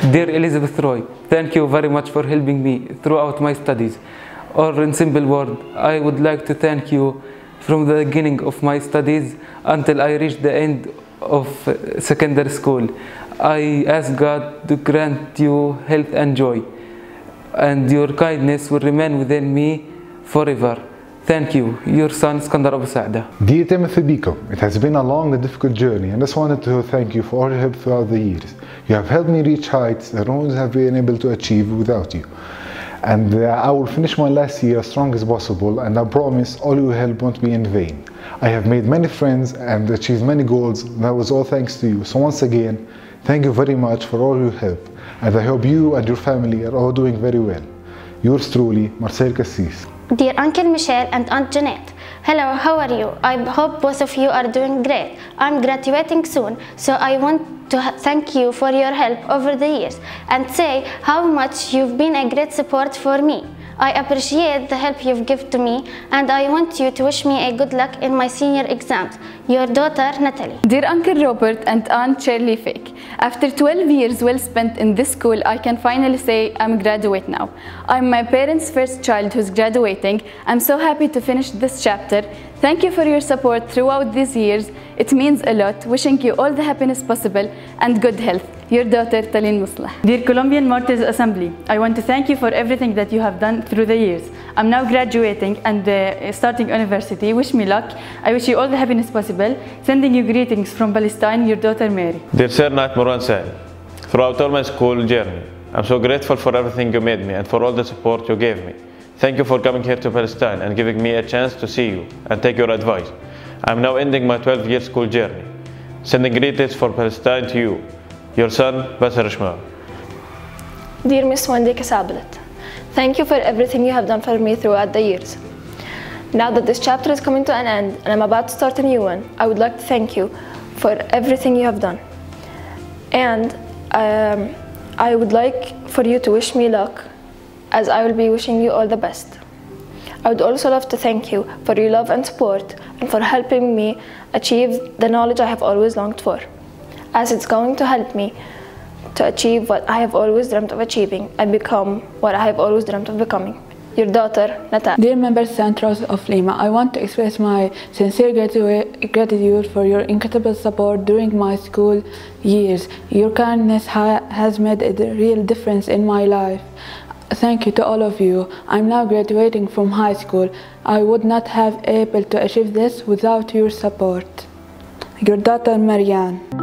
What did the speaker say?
Dear Elizabeth Roy, thank you very much for helping me throughout my studies. Or in simple words, I would like to thank you from the beginning of my studies until I reached the end of uh, secondary school. I ask God to grant you health and joy, and your kindness will remain within me forever. Thank you, your son Skandar Abu Saada. Dear Timothy Beacom, it has been a long and difficult journey and I just wanted to thank you for all your help throughout the years. You have helped me reach heights that no one have been able to achieve without you. And uh, I will finish my last year as strong as possible and I promise all your help won't be in vain. I have made many friends and achieved many goals and that was all thanks to you. So once again, thank you very much for all your help and I hope you and your family are all doing very well. Yours truly, Marcel Cassis. Dear Uncle Michelle and Aunt Jeannette, hello, how are you? I hope both of you are doing great. I'm graduating soon, so I want to thank you for your help over the years and say how much you've been a great support for me. I appreciate the help you've given to me and I want you to wish me a good luck in my senior exams. Your daughter, Natalie. Dear Uncle Robert and Aunt Shirley Feik, after 12 years well spent in this school, I can finally say I'm graduate now. I'm my parents' first child who's graduating. I'm so happy to finish this chapter. Thank you for your support throughout these years. It means a lot. Wishing you all the happiness possible and good health. Your daughter, Talin Muslah. Dear Columbian Martyrs Assembly, I want to thank you for everything that you have done through the years. I'm now graduating and uh, starting university. Wish me luck. I wish you all the happiness possible. Sending you greetings from Palestine, your daughter Mary. Dear Sir Knight Marwan Sahel, throughout all my school journey, I'm so grateful for everything you made me and for all the support you gave me. Thank you for coming here to Palestine and giving me a chance to see you and take your advice. I'm now ending my 12-year school journey. Sending greetings for Palestine to you, your son, Basar Ishmael. Dear Miss Wendy Cassibault, thank you for everything you have done for me throughout the years. Now that this chapter is coming to an end and I'm about to start a new one, I would like to thank you for everything you have done. And um, I would like for you to wish me luck as I will be wishing you all the best. I would also love to thank you for your love and support and for helping me achieve the knowledge I have always longed for, as it's going to help me to achieve what I have always dreamt of achieving and become what I have always dreamt of becoming. Your daughter, Natalia. Dear members Saint Rose of Lima, I want to express my sincere gratitude for your incredible support during my school years. Your kindness ha has made a real difference in my life. Thank you to all of you. I'm now graduating from high school. I would not have able to achieve this without your support. Your daughter Marianne.